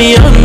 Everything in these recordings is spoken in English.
me on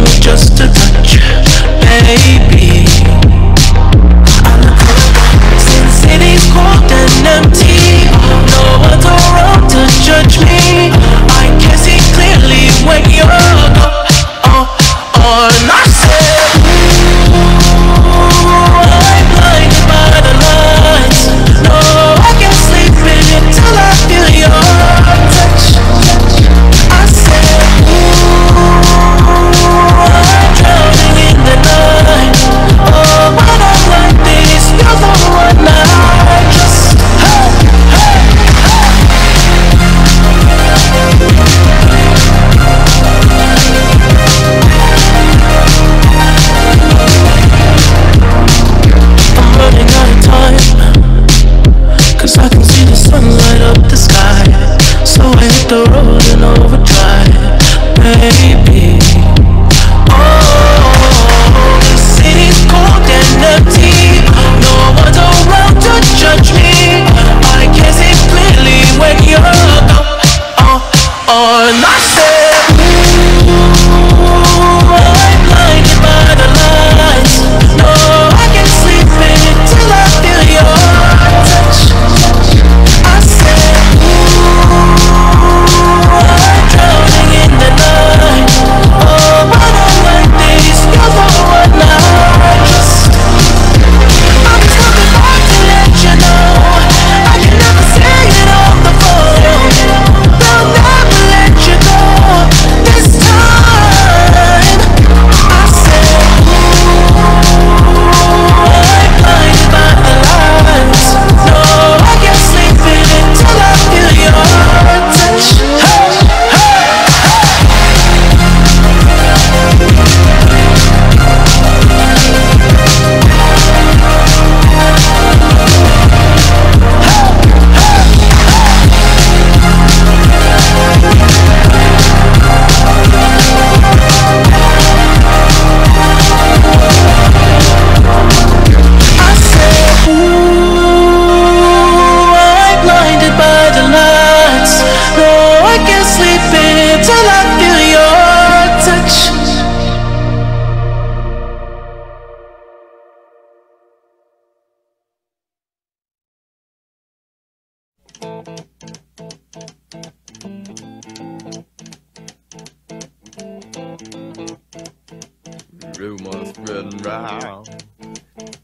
around.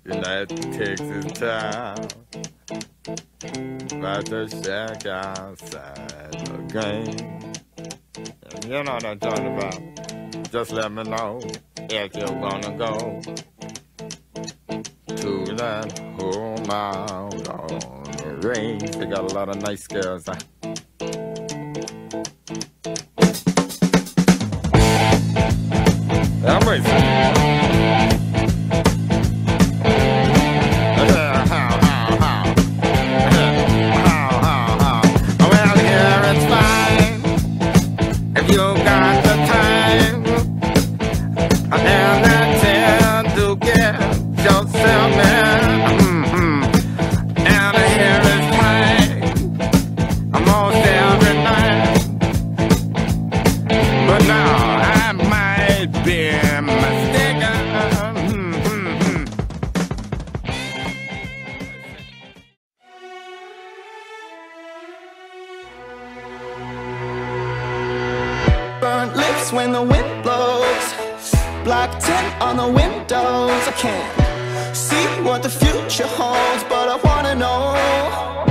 United takes its time. But the shack outside the game. And you know what I'm talking about. Just let me know if you wanna go to that whole mile on the range. They got a lot of nice girls. I'm racing. when the wind blows. Black tint on the windows. I can't see what the future holds But I wanna know.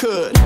could.